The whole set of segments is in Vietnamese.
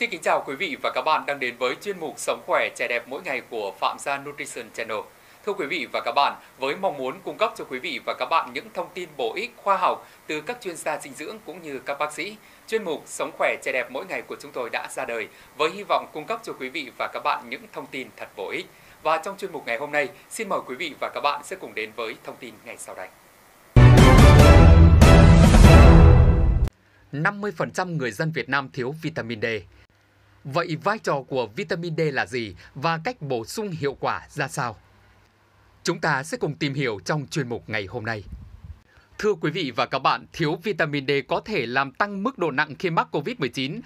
Xin kính chào quý vị và các bạn đang đến với chuyên mục Sống khỏe trẻ đẹp mỗi ngày của Phạm Gia Nutrition Channel. Thưa quý vị và các bạn, với mong muốn cung cấp cho quý vị và các bạn những thông tin bổ ích, khoa học từ các chuyên gia dinh dưỡng cũng như các bác sĩ, chuyên mục Sống khỏe trẻ đẹp mỗi ngày của chúng tôi đã ra đời với hy vọng cung cấp cho quý vị và các bạn những thông tin thật bổ ích. Và trong chuyên mục ngày hôm nay, xin mời quý vị và các bạn sẽ cùng đến với thông tin ngày sau đây. 50% người dân Việt Nam thiếu vitamin D. Vậy vai trò của vitamin D là gì và cách bổ sung hiệu quả ra sao? Chúng ta sẽ cùng tìm hiểu trong chuyên mục ngày hôm nay. Thưa quý vị và các bạn, thiếu vitamin D có thể làm tăng mức độ nặng khi mắc COVID-19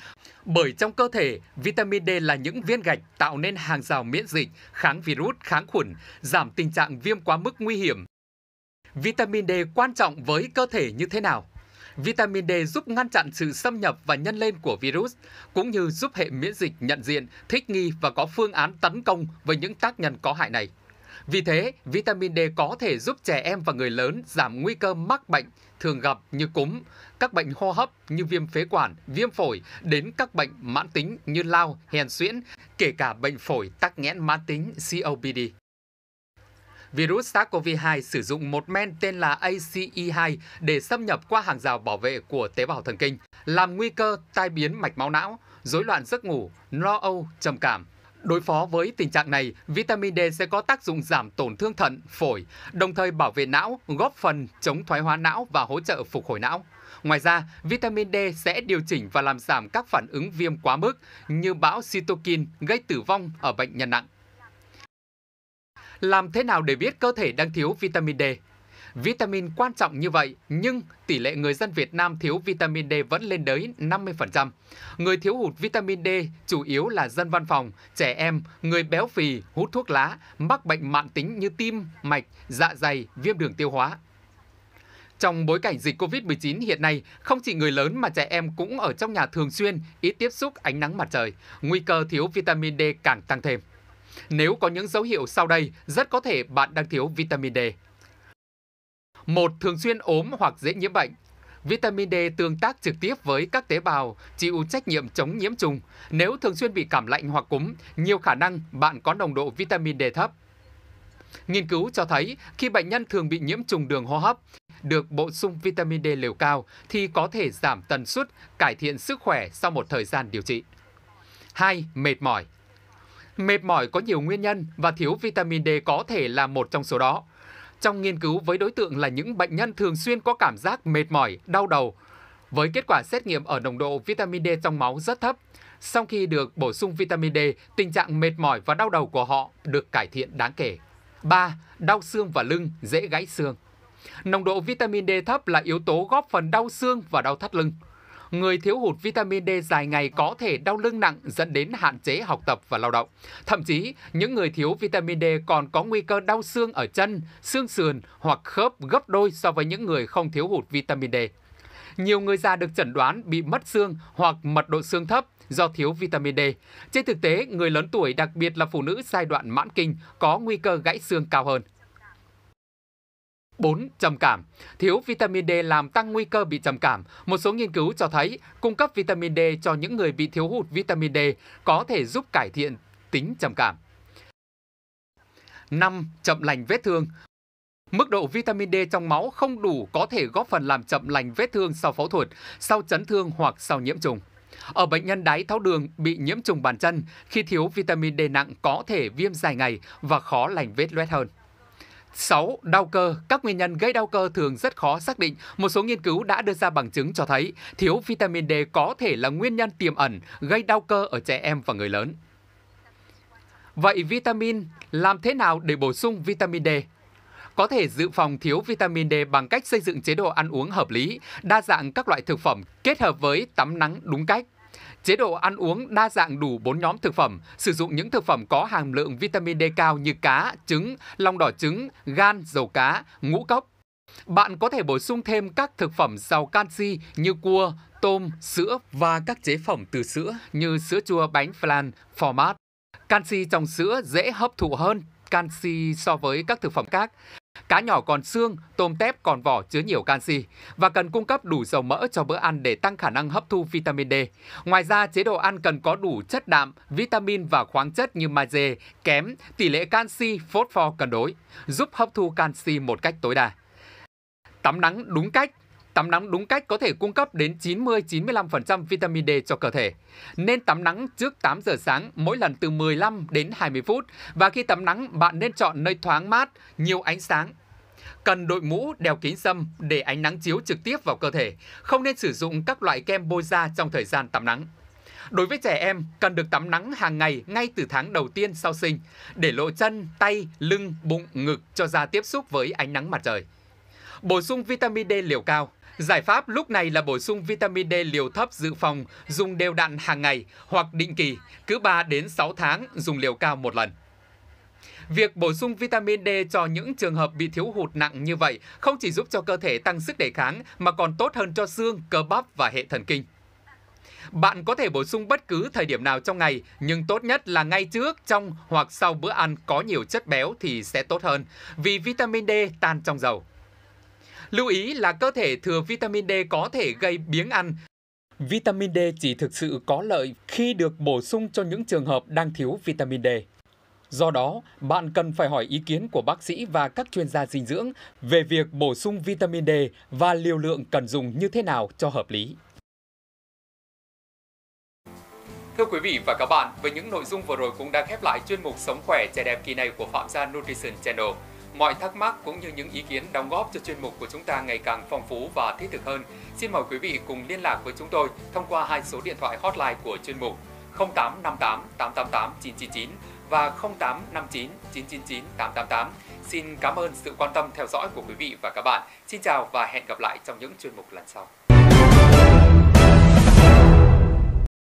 bởi trong cơ thể, vitamin D là những viên gạch tạo nên hàng rào miễn dịch, kháng virus, kháng khuẩn, giảm tình trạng viêm quá mức nguy hiểm. Vitamin D quan trọng với cơ thể như thế nào? Vitamin D giúp ngăn chặn sự xâm nhập và nhân lên của virus, cũng như giúp hệ miễn dịch nhận diện, thích nghi và có phương án tấn công với những tác nhân có hại này. Vì thế, vitamin D có thể giúp trẻ em và người lớn giảm nguy cơ mắc bệnh thường gặp như cúm, các bệnh hô hấp như viêm phế quản, viêm phổi đến các bệnh mãn tính như lao, hèn suyễn, kể cả bệnh phổi tắc nghẽn mãn tính COPD. Virus SARS-CoV-2 sử dụng một men tên là ACE2 để xâm nhập qua hàng rào bảo vệ của tế bào thần kinh, làm nguy cơ tai biến mạch máu não, rối loạn giấc ngủ, lo âu, trầm cảm. Đối phó với tình trạng này, vitamin D sẽ có tác dụng giảm tổn thương thận, phổi, đồng thời bảo vệ não, góp phần chống thoái hóa não và hỗ trợ phục hồi não. Ngoài ra, vitamin D sẽ điều chỉnh và làm giảm các phản ứng viêm quá mức như bão cytokine gây tử vong ở bệnh nhân nặng. Làm thế nào để biết cơ thể đang thiếu vitamin D? Vitamin quan trọng như vậy, nhưng tỷ lệ người dân Việt Nam thiếu vitamin D vẫn lên tới 50%. Người thiếu hụt vitamin D chủ yếu là dân văn phòng, trẻ em, người béo phì, hút thuốc lá, mắc bệnh mãn tính như tim, mạch, dạ dày, viêm đường tiêu hóa. Trong bối cảnh dịch COVID-19 hiện nay, không chỉ người lớn mà trẻ em cũng ở trong nhà thường xuyên, ít tiếp xúc ánh nắng mặt trời, nguy cơ thiếu vitamin D càng tăng thêm. Nếu có những dấu hiệu sau đây, rất có thể bạn đang thiếu vitamin D. Một, thường xuyên ốm hoặc dễ nhiễm bệnh. Vitamin D tương tác trực tiếp với các tế bào, chịu trách nhiệm chống nhiễm trùng. Nếu thường xuyên bị cảm lạnh hoặc cúm, nhiều khả năng bạn có nồng độ vitamin D thấp. Nghiên cứu cho thấy khi bệnh nhân thường bị nhiễm trùng đường hô hấp, được bổ sung vitamin D liều cao thì có thể giảm tần suất, cải thiện sức khỏe sau một thời gian điều trị. 2. Mệt mỏi. Mệt mỏi có nhiều nguyên nhân và thiếu vitamin D có thể là một trong số đó. Trong nghiên cứu với đối tượng là những bệnh nhân thường xuyên có cảm giác mệt mỏi, đau đầu, với kết quả xét nghiệm ở nồng độ vitamin D trong máu rất thấp. Sau khi được bổ sung vitamin D, tình trạng mệt mỏi và đau đầu của họ được cải thiện đáng kể. 3. Đau xương và lưng, dễ gãy xương. Nồng độ vitamin D thấp là yếu tố góp phần đau xương và đau thắt lưng người thiếu hụt vitamin D dài ngày có thể đau lưng nặng dẫn đến hạn chế học tập và lao động. Thậm chí, những người thiếu vitamin D còn có nguy cơ đau xương ở chân, xương sườn hoặc khớp gấp đôi so với những người không thiếu hụt vitamin D. Nhiều người già được chẩn đoán bị mất xương hoặc mật độ xương thấp do thiếu vitamin D. Trên thực tế, người lớn tuổi, đặc biệt là phụ nữ giai đoạn mãn kinh, có nguy cơ gãy xương cao hơn. 4. Trầm cảm. Thiếu vitamin D làm tăng nguy cơ bị trầm cảm. Một số nghiên cứu cho thấy cung cấp vitamin D cho những người bị thiếu hụt vitamin D có thể giúp cải thiện tính trầm cảm. 5. Chậm lành vết thương. Mức độ vitamin D trong máu không đủ có thể góp phần làm chậm lành vết thương sau phẫu thuật, sau chấn thương hoặc sau nhiễm trùng. Ở bệnh nhân đái tháo đường bị nhiễm trùng bàn chân, khi thiếu vitamin D nặng có thể viêm dài ngày và khó lành vết loét hơn. 6. Đau cơ. Các nguyên nhân gây đau cơ thường rất khó xác định. Một số nghiên cứu đã đưa ra bằng chứng cho thấy thiếu vitamin D có thể là nguyên nhân tiềm ẩn gây đau cơ ở trẻ em và người lớn. Vậy vitamin làm thế nào để bổ sung vitamin D? Có thể dự phòng thiếu vitamin D bằng cách xây dựng chế độ ăn uống hợp lý, đa dạng các loại thực phẩm kết hợp với tắm nắng đúng cách. Chế độ ăn uống đa dạng đủ 4 nhóm thực phẩm, sử dụng những thực phẩm có hàm lượng vitamin D cao như cá, trứng, long đỏ trứng, gan, dầu cá, ngũ cốc. Bạn có thể bổ sung thêm các thực phẩm giàu canxi như cua, tôm, sữa và các chế phẩm từ sữa như sữa chua bánh flan, format. Canxi trong sữa dễ hấp thụ hơn canxi so với các thực phẩm khác. Cá nhỏ còn xương, tôm tép còn vỏ chứa nhiều canxi và cần cung cấp đủ dầu mỡ cho bữa ăn để tăng khả năng hấp thu vitamin D. Ngoài ra, chế độ ăn cần có đủ chất đạm, vitamin và khoáng chất như magie, kém, tỷ lệ canxi-phốt pho cân đối, giúp hấp thu canxi một cách tối đa. Tắm nắng đúng cách Tắm nắng đúng cách có thể cung cấp đến 90-95% vitamin D cho cơ thể. Nên tắm nắng trước 8 giờ sáng mỗi lần từ 15 đến 20 phút và khi tắm nắng bạn nên chọn nơi thoáng mát, nhiều ánh sáng. Cần đội mũ, đeo kính sâm để ánh nắng chiếu trực tiếp vào cơ thể, không nên sử dụng các loại kem bôi da trong thời gian tắm nắng. Đối với trẻ em, cần được tắm nắng hàng ngày ngay từ tháng đầu tiên sau sinh, để lộ chân, tay, lưng, bụng, ngực cho da tiếp xúc với ánh nắng mặt trời. Bổ sung vitamin D liều cao. Giải pháp lúc này là bổ sung vitamin D liều thấp dự phòng, dùng đều đặn hàng ngày hoặc định kỳ, cứ 3 đến 6 tháng dùng liều cao một lần. Việc bổ sung vitamin D cho những trường hợp bị thiếu hụt nặng như vậy không chỉ giúp cho cơ thể tăng sức đề kháng mà còn tốt hơn cho xương, cơ bắp và hệ thần kinh. Bạn có thể bổ sung bất cứ thời điểm nào trong ngày, nhưng tốt nhất là ngay trước, trong hoặc sau bữa ăn có nhiều chất béo thì sẽ tốt hơn, vì vitamin D tan trong dầu. Lưu ý là cơ thể thừa vitamin D có thể gây biếng ăn. Vitamin D chỉ thực sự có lợi khi được bổ sung cho những trường hợp đang thiếu vitamin D. Do đó, bạn cần phải hỏi ý kiến của bác sĩ và các chuyên gia dinh dưỡng về việc bổ sung vitamin D và liều lượng cần dùng như thế nào cho hợp lý. Thưa quý vị và các bạn, với những nội dung vừa rồi cũng đã khép lại chuyên mục Sống khỏe trẻ đẹp kỳ này của Phạm Gia Nutrition Channel. Mọi thắc mắc cũng như những ý kiến đóng góp cho chuyên mục của chúng ta ngày càng phong phú và thiết thực hơn. Xin mời quý vị cùng liên lạc với chúng tôi thông qua hai số điện thoại hotline của chuyên mục 0858 888 999 và 0859 999 888. Xin cảm ơn sự quan tâm theo dõi của quý vị và các bạn. Xin chào và hẹn gặp lại trong những chuyên mục lần sau.